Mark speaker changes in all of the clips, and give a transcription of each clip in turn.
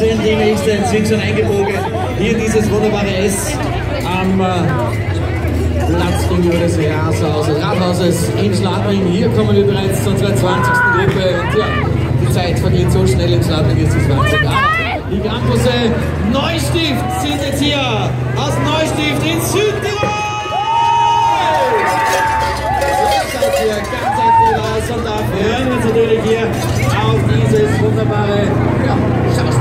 Speaker 1: die nächsten sind schon eingebogen. Hier dieses wunderbare S am äh, Platz gegenüber des Rathauses, Rathauses in Schladming. Hier kommen wir bereits zur 20. Gruppe. Und ja, die Zeit vergeht so schnell in Schladming ist es 20. Die Campuse Neustift sind jetzt hier aus Neustift in Südtirol. Hier ganz aktuell aus und da freuen wir uns natürlich hier auf dieses wunderbare ja,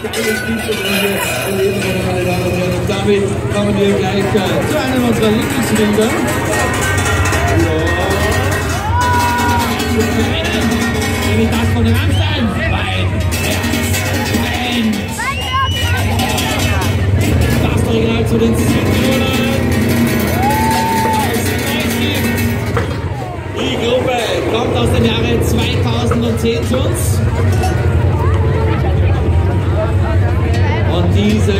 Speaker 1: 15, 15, 104 wesentlich zottliger, wesentlich und damit kommen wir gleich äh, zu einem unserer Lieblingslieder. Nämlich das von Rammstein. Mein Herz brennt. Das Original zu den Südtirolern. Die Gruppe kommt aus dem Jahre 2010 zu uns. Und